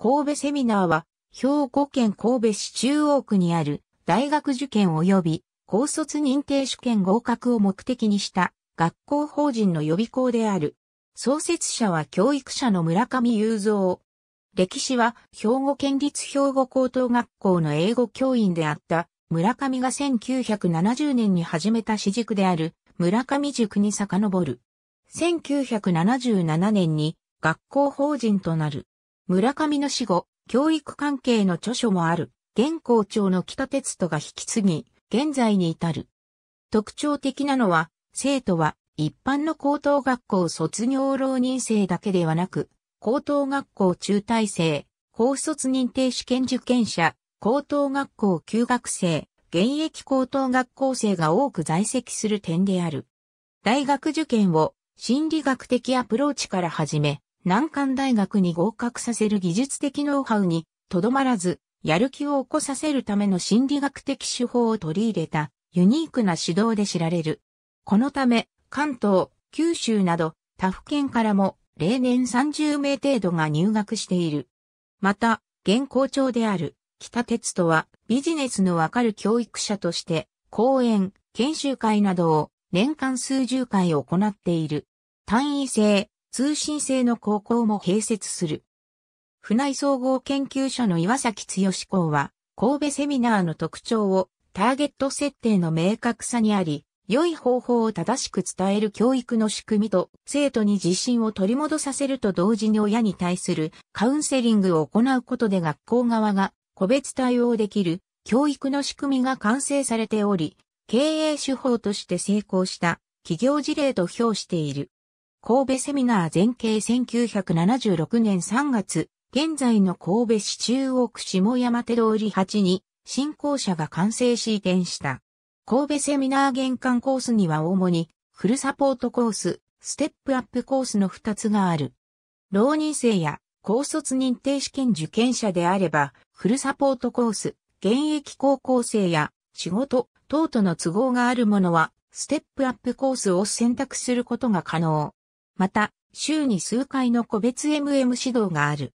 神戸セミナーは、兵庫県神戸市中央区にある大学受験及び高卒認定試験合格を目的にした学校法人の予備校である。創設者は教育者の村上雄三。歴史は兵庫県立兵庫高等学校の英語教員であった村上が1970年に始めた私塾である村上塾に遡る。1977年に学校法人となる。村上の死後、教育関係の著書もある、現校長の北鉄人が引き継ぎ、現在に至る。特徴的なのは、生徒は一般の高等学校卒業浪人生だけではなく、高等学校中退生、高卒認定試験受験者、高等学校休学生、現役高等学校生が多く在籍する点である。大学受験を心理学的アプローチから始め、難関大学に合格させる技術的ノウハウにとどまらず、やる気を起こさせるための心理学的手法を取り入れたユニークな指導で知られる。このため、関東、九州など他府県からも例年30名程度が入学している。また、現校長である北鉄とはビジネスのわかる教育者として講演、研修会などを年間数十回行っている。単位制、通信制の高校も併設する。船井総合研究所の岩崎剛校は神戸セミナーの特徴をターゲット設定の明確さにあり、良い方法を正しく伝える教育の仕組みと、生徒に自信を取り戻させると同時に親に対するカウンセリングを行うことで学校側が個別対応できる教育の仕組みが完成されており、経営手法として成功した企業事例と評している。神戸セミナー全景1976年3月、現在の神戸市中央区下山手通り8に新校舎が完成し移転した。神戸セミナー玄関コースには主にフルサポートコース、ステップアップコースの2つがある。浪人生や高卒認定試験受験者であれば、フルサポートコース、現役高校生や仕事等々の都合があるものは、ステップアップコースを選択することが可能。また、週に数回の個別 MM 指導がある。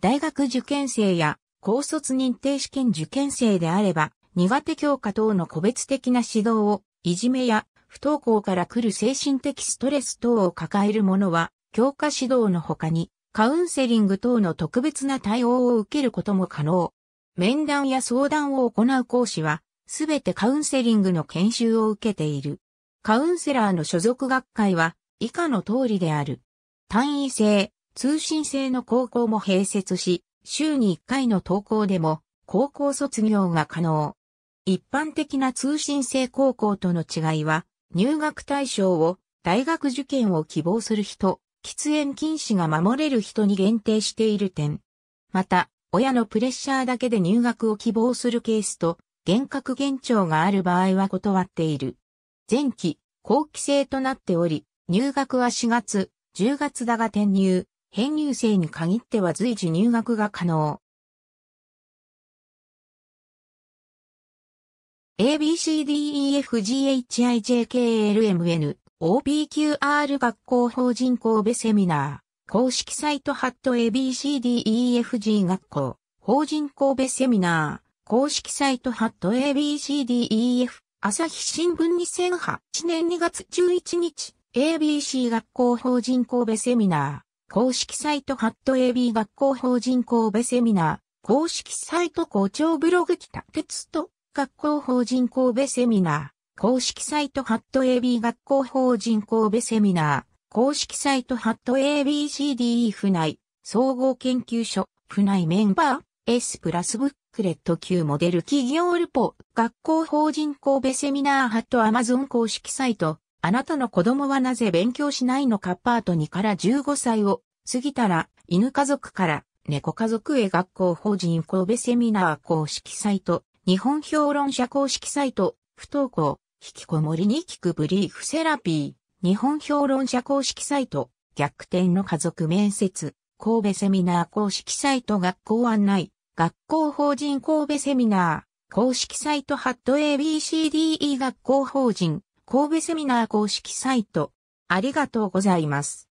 大学受験生や高卒認定試験受験生であれば、苦手教科等の個別的な指導を、いじめや不登校から来る精神的ストレス等を抱える者は、教科指導の他に、カウンセリング等の特別な対応を受けることも可能。面談や相談を行う講師は、すべてカウンセリングの研修を受けている。カウンセラーの所属学会は、以下の通りである。単位制、通信制の高校も併設し、週に1回の登校でも、高校卒業が可能。一般的な通信制高校との違いは、入学対象を大学受験を希望する人、喫煙禁止が守れる人に限定している点。また、親のプレッシャーだけで入学を希望するケースと、厳格限長がある場合は断っている。前期、後期制となっており、入学は4月、10月だが転入、編入生に限っては随時入学が可能。ABCDEFGHIJKLMN OPQR 学校法人神戸セミナー。公式サイトハット ABCDEFG 学校。法人神戸セミナー。公式サイトハット ABCDEF 朝日新聞2008年2月11日。ABC 学校法人神戸セミナー公式サイトハット AB 学校法人神戸セミナー公式サイト校長ブログ北鉄と学校法人神戸セミナー、公式サイトハット AB 学校法人神戸セミナー、公式サイトハット ABCDE 府内、総合研究所、府内メンバー、S プラスブックレット級モデル企業ルポ、学校法人神戸セミナーハットアマゾン公式サイト、あなたの子供はなぜ勉強しないのか？パート2から15歳を過ぎたら、犬家族から猫家族へ学校法人神戸セミナー公式サイト、日本評論者公式サイト、不登校、引きこもりに聞くブリーフセラピー、日本評論者公式サイト、逆転の家族面接、神戸セミナー公式サイト学校案内、学校法人神戸セミナー、公式サイトハット ABCDE 学校法人、神戸セミナー公式サイト、ありがとうございます。